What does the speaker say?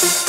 Peace.